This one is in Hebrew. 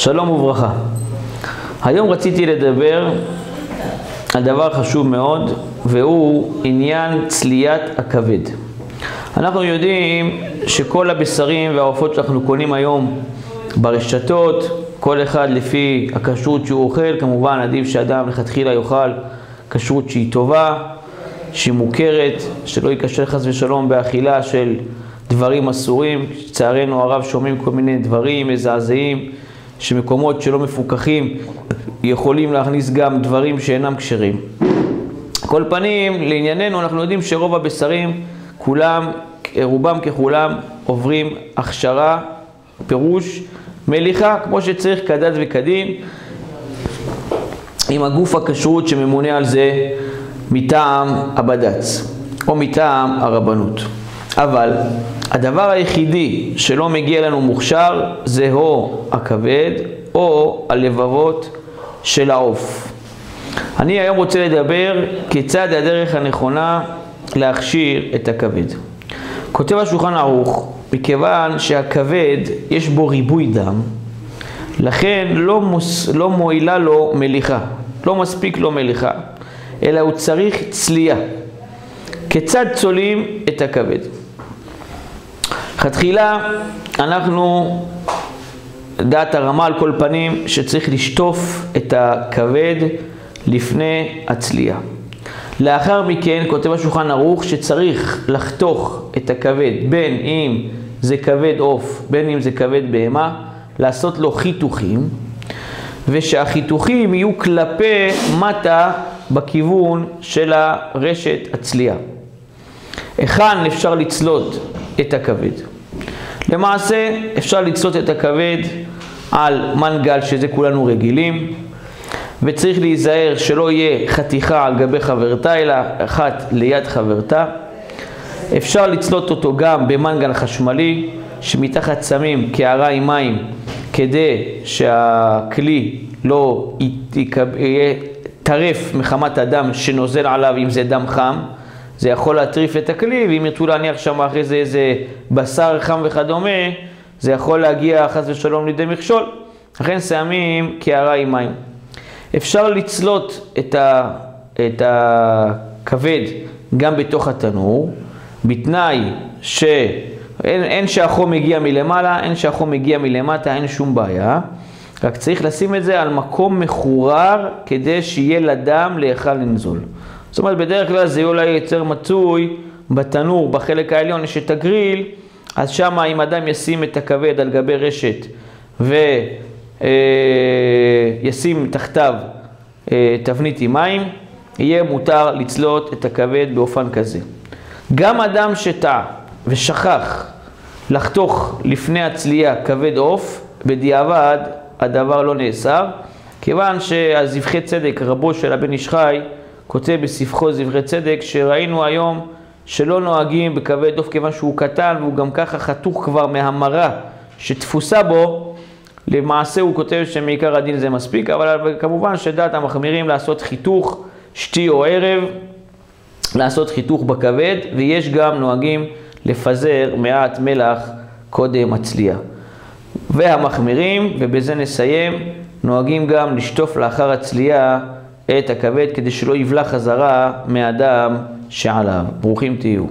שלום וברכה. היום רציתי לדבר על דבר חשוב מאוד, והוא עניין צליית הכבד. אנחנו יודעים שכל הבשרים והעופות שאנחנו קונים היום ברשתות, כל אחד לפי הכשרות שהוא אוכל, כמובן עדיף שאדם לכתחילה יאכל כשרות שהיא טובה, שהיא מוכרת, שלא ייכשל חס ושלום באכילה של דברים אסורים. לצערנו הרב שומעים כל מיני דברים מזעזעים, שמקומות שלא מפוקחים יכולים להכניס גם דברים שאינם כשרים. כל פנים, לענייננו, אנחנו יודעים שרוב הבשרים, כולם, רובם ככולם, עוברים הכשרה, פירוש, מליחה, כמו שצריך כדת וכדין, עם הגוף הכשרות שממונה על זה מטעם הבד"ץ, או מטעם הרבנות. אבל הדבר היחידי שלא מגיע לנו מוכשר זה או הכבד או הלבבות של העוף. אני היום רוצה לדבר כיצד הדרך הנכונה להכשיר את הכבד. כותב השולחן ערוך, מכיוון שהכבד יש בו ריבוי דם, לכן לא, מוס, לא מועילה לו מליחה, לא מספיק לו מליחה, אלא הוא צריך צלייה. כיצד צולים את הכבד? לכתחילה אנחנו, דעת הרמה על כל פנים, שצריך לשטוף את הכבד לפני הצלייה. לאחר מכן כותב השולחן ערוך שצריך לחתוך את הכבד, בין אם זה כבד עוף, בין אם זה כבד בהמה, לעשות לו חיתוכים, ושהחיתוכים יהיו כלפי מטה בכיוון של הרשת הצלייה. היכן אפשר לצלות את הכבד? למעשה אפשר לצלות את הכבד על מנגל, שזה כולנו רגילים, וצריך להיזהר שלא יהיה חתיכה על גבי חברתה, אלא אחת ליד חברתה. אפשר לצלות אותו גם במנגל חשמלי, שמתחת שמים קערה עם מים, כדי שהכלי לא יהיה טרף מחמת הדם שנוזל עליו אם זה דם חם. זה יכול להטריף את הכלי, ואם ירצו להניח שם אחרי זה איזה בשר חם וכדומה, זה יכול להגיע חס ושלום לידי מכשול. לכן שמים קערה עם מים. אפשר לצלות את, ה, את הכבד גם בתוך התנור, בתנאי שאין אין שהחום מגיע מלמעלה, אין שהחום מגיע מלמטה, אין שום בעיה. רק צריך לשים את זה על מקום מחורר כדי שיהיה לדם להיכל לנזול. זאת אומרת, בדרך כלל זה אולי יותר מצוי בתנור, בחלק העליון יש את הגריל, אז שם אם אדם ישים את הכבד על גבי רשת וישים תחתיו תבנית עם מים, יהיה מותר לצלות את הכבד באופן כזה. גם אדם שטעה ושכח לחתוך לפני הצלייה כבד עוף, בדיעבד הדבר לא נאסר, כיוון שהזבחי צדק, רבו של הבן איש חי, כותב בספחו זבחי צדק, שראינו היום שלא נוהגים בכבד עוף כיוון שהוא קטן והוא גם ככה חתוך כבר מהמרה שתפוסה בו, למעשה הוא כותב שמעיקר הדין זה מספיק, אבל כמובן שדעת המחמירים לעשות חיתוך שתי או ערב, לעשות חיתוך בכבד, ויש גם נוהגים לפזר מעט מלח קודם הצלייה. והמחמירים, ובזה נסיים, נוהגים גם לשטוף לאחר הצלייה את הכבד כדי שלא יבלע חזרה מהדם שעליו. ברוכים תהיו.